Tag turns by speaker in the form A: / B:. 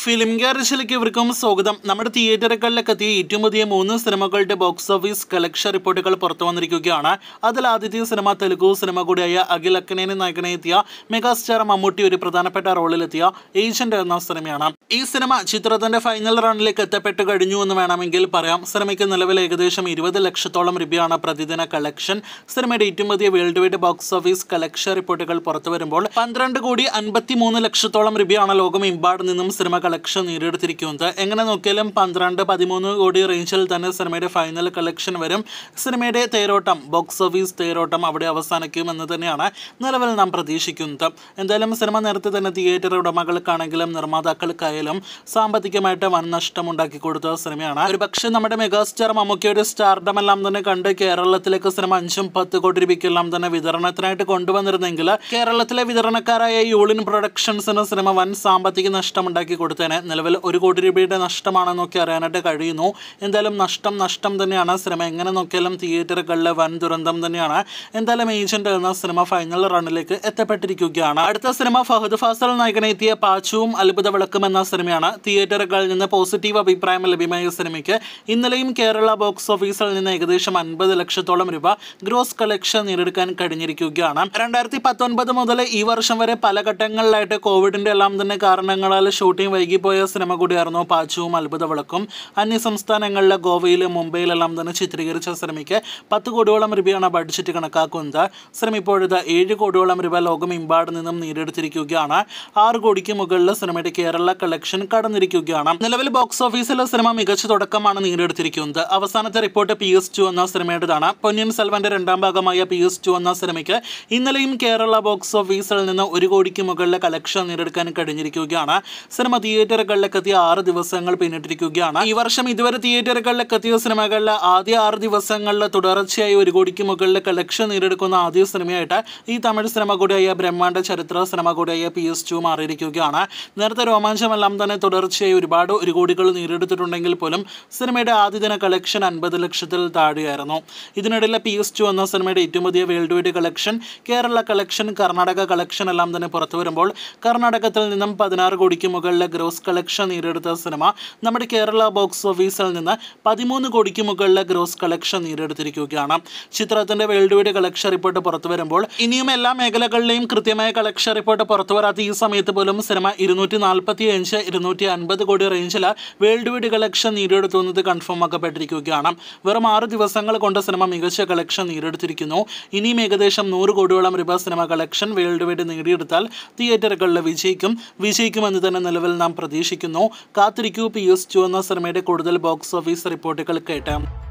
A: Film ഗാരേജിലേക്ക് ഇവർക്കും സ്വാഗതം. നമ്മുടെ തിയേറ്ററുകളിലൊക്കെ എത്തിയ ഏറ്റവും പുതിയ മൂന്ന് സിനിമകളുടെ ബോക്സ് ഓഫീസ് കളക്ഷൻ റിപ്പോർട്ടുകൾ പുറത്തു വന്നിരിക്കുകയാണ്. അതിൽ ആദ്യത്തെ സിനിമ തെലുഗു സിനിമ കൂടിയായ അഖിൽ അക്കനേനെ നായകനെ എത്തിയ മെഗാസ്റ്റാർ മമ്മൂട്ടി ഒരു പ്രധാനപ്പെട്ട റോളിലെത്തിയ ഏജന്റ് എന്ന സിനിമയാണ്. ഈ സിനിമ ചിത്രത്തിന്റെ ഫൈനൽ റണ്ണിലേക്ക് എത്തപ്പെട്ട് കഴിഞ്ഞു എന്ന് വേണമെങ്കിൽ പറയാം. സിനിമയ്ക്ക് നിലവിൽ ഏകദേശം ഇരുപത് ലക്ഷത്തോളം രൂപയാണ് പ്രതിദിന കളക്ഷൻ സിനിമയുടെ ഏറ്റവും പുതിയ world wide box office collection റിപ്പോർട്ടുകൾ പുറത്തു വരുമ്പോൾ പന്ത്രണ്ട് കോടി അൻപത്തി ലക്ഷത്തോളം രൂപയാണ് ലോകമെമ്പാട് നിന്നും സിനിമ കളക്ഷൻ നേടിയെടുത്തിരിക്കുന്നത്. എങ്ങനെ നോക്കിയാലും പന്ത്രണ്ട് പതിമൂന്ന് കോടി റേഞ്ചിൽ തന്നെ സിനിമയുടെ ഫൈനൽ കളക്ഷൻ വരും. സിനിമയുടെ തേരോട്ടം ബോക്സ് ഓഫീസ് തേരോട്ടം അവിടെ അവസാനിക്കും എന്ന് തന്നെയാണ് നിലവിൽ നാം പ്രതീക്ഷിക്കുന്നത്. എന്തായാലും സിനിമ നേരത്തെ തന്നെ തിയേറ്റർ ഉടമകൾക്കാണെങ്കിലും നിർമ്മാതാക്കൾക്കായാലും സാമ്പത്തികമായിട്ട് വൻ നഷ്ടം ഉണ്ടാക്കി കൊടുത്ത സിനിമയാണ്. ഒരു പക്ഷേ നമ്മുടെ മെഗാസ്റ്റാർ മമ്മൂക്കയുടെ സ്റ്റാർഡം എല്ലാം തന്നെ കണ്ട് കേരളത്തിലേക്ക് സിനിമ അഞ്ചും പത്ത് കോടി രൂപയ്ക്കെല്ലാം തന്നെ വിതരണത്തിനായിട്ട് കൊണ്ടുവന്നിരുന്നെങ്കിൽ കേരളത്തിലെ വിതരണക്കാരായ യൂളിൻ പ്രൊഡക്ഷൻസിന് സിനിമ വൻ സാമ്പത്തിക നഷ്ടം ഉണ്ടാക്കി കൊടുത്തേനെ നിലവിൽ ഒരു കോടി രൂപയുടെ നഷ്ടമാണെന്നൊക്കെ അറിയാനായിട്ട് കഴിയുന്നു. എന്തായാലും നഷ്ടം നഷ്ടം തന്നെയാണ് സിനിമ. എങ്ങനെ നോക്കിയാലും തിയേറ്ററുകളിലെ വൻ ദുരന്തം തന്നെയാണ്. എന്തായാലും ഏജന്റ് എന്ന സിനിമ ഫൈനൽ റണ്ണിലേക്ക് എത്തപ്പെട്ടിരിക്കുകയാണ്. അടുത്ത സിനിമ ഫഹദ് ഫാസൽ നായകനെത്തിയ പാച്ചുവും അത്ഭുത വിളക്കും എന്ന സിനിമയാണ്. തിയേറ്ററുകളിൽ നിന്ന് പോസിറ്റീവ് അഭിപ്രായം ലഭ്യമായ സിനിമയ്ക്ക് ഇന്നലെയും കേരള ബോക്സ് ഓഫീസിൽ നിന്ന് ഏകദേശം അൻപത് ലക്ഷത്തോളം രൂപ ഗ്രോസ് കളക്ഷൻ നേടിയെടുക്കാൻ കഴിഞ്ഞിരിക്കുകയാണ്. രണ്ടായിരത്തി പത്തൊൻപത് മുതൽ ഈ വർഷം വരെ പല ഘട്ടങ്ങളിലായിട്ട് കോവിഡിന്റെ എല്ലാം തന്നെ കാരണങ്ങളാൽ ഷൂട്ടിംഗ് വൈകിപ്പോയ സിനിമ കൂടിയായിരുന്നു പാച്ചുവും അത്ഭുത വിളക്കും അന്യ സംസ്ഥാനങ്ങളിലെ ഗോവയിലും മുംബൈയിലെല്ലാം തന്നെ ചിത്രീകരിച്ച സിനിമയ്ക്ക് പത്ത് കോടിയോളം രൂപയാണ് ബഡ്ജറ്റ് കണക്കാക്കുന്നത്. സിനിമ ഇപ്പോഴത് ഏഴ് കോടിയോളം രൂപ ലോകമെമ്പാട് നിന്നും നേടിയെടുത്തിരിക്കുകയാണ്. ആറ് കോടിക്ക് മുകളിൽ സിനിമയുടെ കേരള കളക്ഷൻ കടന്നിരിക്കുകയാണ്. നിലവിൽ ബോക്സ് ഓഫീസിലെ സിനിമ മികച്ച തുടക്കമാണ് നേടിയെടുത്തിരിക്കുന്നത്. അവസാനത്തെ റിപ്പോർട്ട് പി എസ് ടു എന്ന സിനിമയുടേതാണ്. പൊന്നിയൻ സെൽവന്റെ രണ്ടാം ഭാഗമായ പി എസ് ടു എന്ന സിനിമയ്ക്ക് ഇന്നലെയും കേരള ബോക്സ് ഓഫീസിൽ നിന്ന് ഒരു കോടിക്ക് മുകളിലെ കളക്ഷൻ നേടിയെടുക്കാൻ കഴിഞ്ഞിരിക്കുകയാണ്. സിനിമ തിയേറ്ററുകളിലേക്ക് എത്തിയ ആറ് ദിവസങ്ങൾ പിന്നിട്ടിരിക്കുകയാണ്. ഈ വർഷം ഇതുവരെ തിയേറ്ററുകളിലേക്ക് എത്തിയ സിനിമകളിലെ ആദ്യ ആറ് ദിവസങ്ങളിൽ തുടർച്ചയായി ഒരു കോടിക്ക് മുകളിൽ കളക്ഷൻ നേടിയെടുക്കുന്ന ആദ്യ സിനിമയായിട്ട് ഈ തമിഴ് സിനിമ കൂടിയായ ബ്രഹ്മാണ്ട ചരിത്ര സിനിമ കൂടിയായ പി എസ് ടു മാറിയിരിക്കുകയാണ്. നേരത്തെ രോമാഞ്ചമെല്ലാം തന്നെ തുടർച്ചയായി ഒരുപാട് ഒരു കോടികൾ നേടിയെടുത്തിട്ടുണ്ടെങ്കിൽ പോലും സിനിമയുടെ ആദ്യ ദിന കളക്ഷൻ അൻപത് ലക്ഷത്തിൽ താഴെയായിരുന്നു. ഇതിനിടയിലെ പി എസ് ടു എന്ന സിനിമയുടെ ഏറ്റവും പുതിയ world wide collection Kerala collection Karnataka collection എല്ലാം തന്നെ പുറത്തു വരുമ്പോൾ കർണാടകത്തിൽ നിന്നും പതിനാറ് കോടിക്ക് മുകളിലെ ഗ്രോസ് കളക്ഷൻ നേടിയെടുത്ത സിനിമ നമ്മുടെ കേരള ബോക്സ് ഓഫീസിൽ നിന്ന് പതിമൂന്ന് കോടിക്ക് മുകളിലെ ഗ്രോസ് കളക്ഷൻ നേടിയെടുത്തിരിക്കുകയാണ്. ചിത്രത്തിന്റെ വേൾഡ് വൈഡ് കളക്ഷൻ റിപ്പോർട്ട് പുറത്തു വരുമ്പോൾ ഇനിയും എല്ലാ മേഖലകളിലെയും കൃത്യമായ കളക്ഷൻ റിപ്പോർട്ട് പുറത്തു വരാത്ത ഈ സമയത്ത് പോലും സിനിമ ഇരുന്നൂറ്റി നാൽപ്പത്തി അഞ്ച് ഇരുന്നൂറ്റി അൻപത് കോടി റേഞ്ചിൽ വേൾഡ് വൈഡ് കളക്ഷൻ നേടിയെടുത്തുന്നത് കൺഫേം ആക്കപ്പെട്ടിരിക്കുകയാണ്. വെറും ആറ് ദിവസങ്ങൾ കൊണ്ട് സിനിമ മികച്ച കളക്ഷൻ നേടിയെടുത്തിരിക്കുന്നു. ഇനിയും ഏകദേശം നൂറ് കോടിയോളം രൂപ സിനിമ കളക്ഷൻ വേൾഡ് വൈഡ് നേടിയെടുത്താൽ തിയേറ്ററുകളിൽ വിജയിക്കും. വിജയിക്കുമെന്ന് തന്നെ നിലവിൽ പ്രതീക്ഷിക്കുന്നു. കാത്തിരിക്കൂ. പി എസ് ടു എന്ന സിനിമയുടെ കൂടുതൽ ബോക്സ് ഓഫീസ് റിപ്പോർട്ടുകൾ കേട്ട്.